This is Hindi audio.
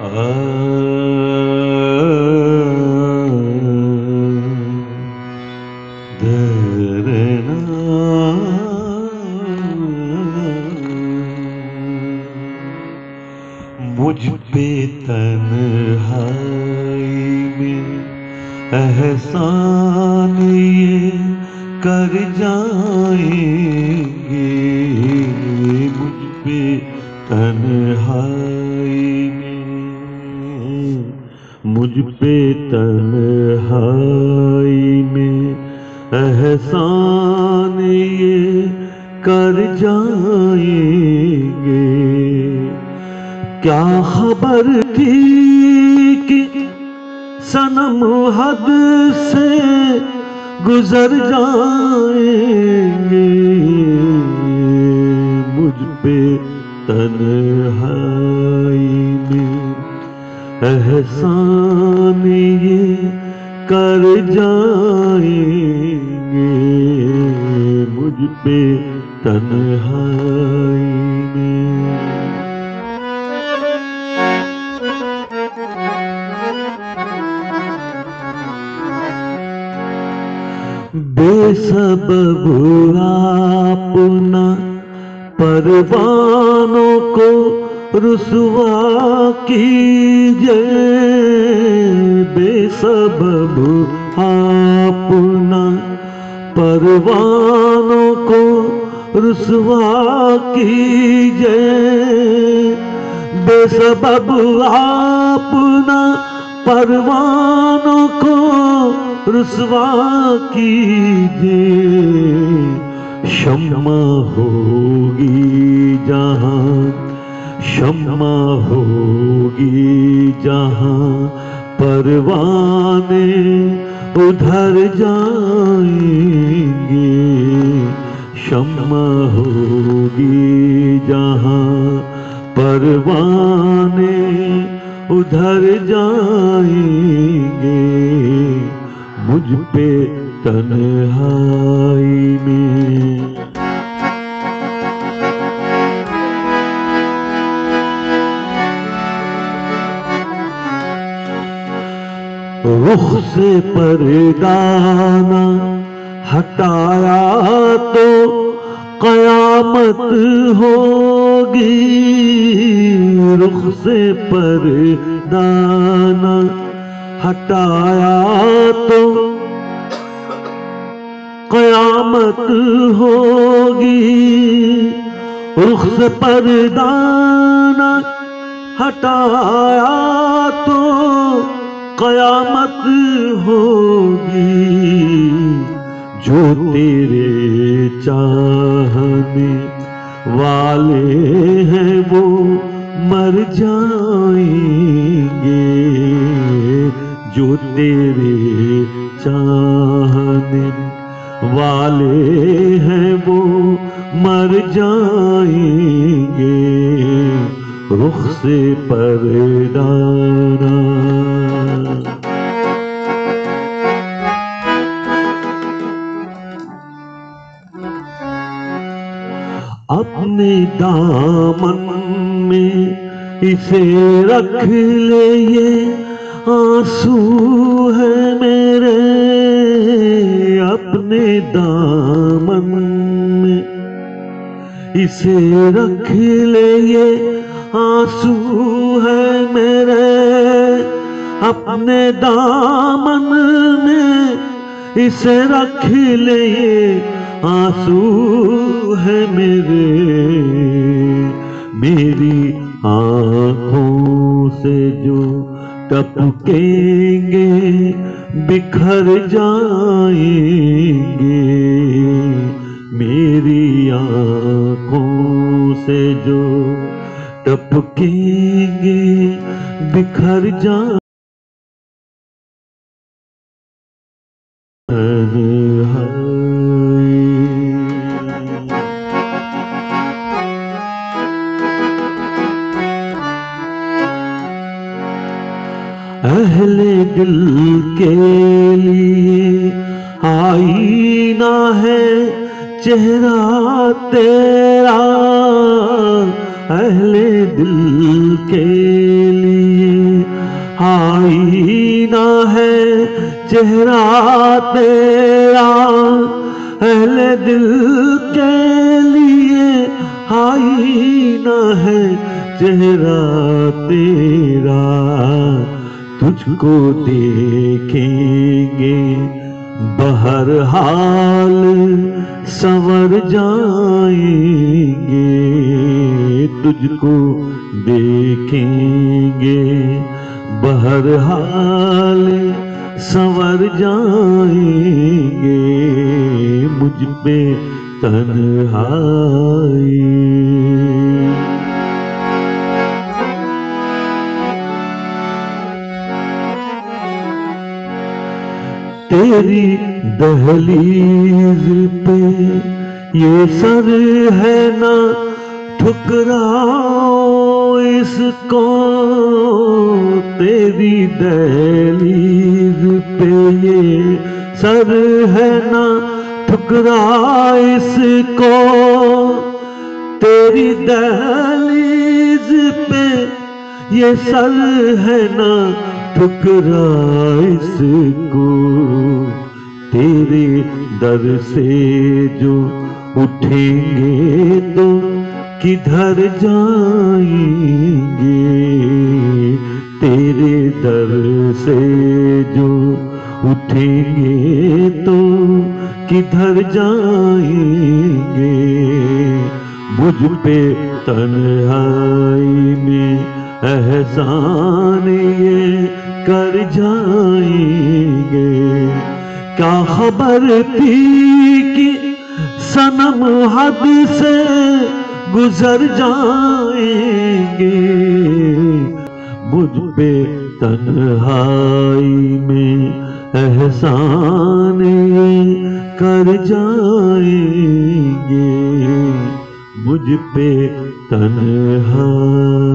मुझ पे तन्हाई में एहसान ये कर जाएँगे। मुझ पे तन्हाई मुझ पे तन्हाई में एहसान ये कर जाएँगे। क्या खबर थी कि सनम हद से गुजर जाएँगे? मुझ पे तन्हाई में एहसान मुझ पे तन्हाई में। बेसबब अपना परवानों को रुसवा कीजिए। बेसबब अपना परवानों को रुसवा कीजिए। बेसबब अपना परवानों को रुसवा कीजिए। शम्मा होगी जहाँ शम्मा होगी जहाँ परवाने उधर जाएँगे क्षमा होगी जहाँ परवाने। उधर जाएँगे मुझ पे तन्हाई में। रुख से परदाना हटाया तो कयामत होगी। रुख से परदाना हटाया तो कयामत होगी। रुख से परदाना हटाया तो कयामत होगी जो तेरे चाहने वाले हैं वो मर जाएँगे। जो तेरे चाहने वाले हैं वो मर जाएँगे। रुख से परदाना अपने दामन में इसे रख ले ये आँसू है मेरे अपने दामन में। इसे रख ले ये आँसू है मेरे अपने दामन में। इसे रख ले ये आँसू है मेरे, मेरी आँखों से जो टपकेंगे, बिखर जाएँगे। मेरी आँखों से जो टपकेंगे, बिखर जा अहले दिल के लिए आईना है चेहरा तेरा। अहले दिल के लिए है चेहरा तेरा। अहले दिल के लिए आईना है चेहरा तेरा। तुझको देखेंगे। बहर हाल संवर जाएँगे। तुझको देखेंगे। बहर हाल संवर जाएँगे। मुझ पे तन्हाई तेरी दहलीज पे ये सर है ना ठुकराओ इसको, तेरी दहलीज पे ये सर है ना ठुकरा इसको, तेरी दहलीज पे ये सर है ना ठुकरा इसको तेरे दर से जो उठेंगे तो किधर जाएँगे? तेरे दर से जो उठेंगे तो किधर जाएँगे? मुझ पे तन्हाई में एहसान ये कर जाएँगे। क्या खबर थी कि सनम हद से गुजर जाएँगे? मुझ पे तन्हाई में एहसान ये कर जाएँगे। मुझ पे तन्हाई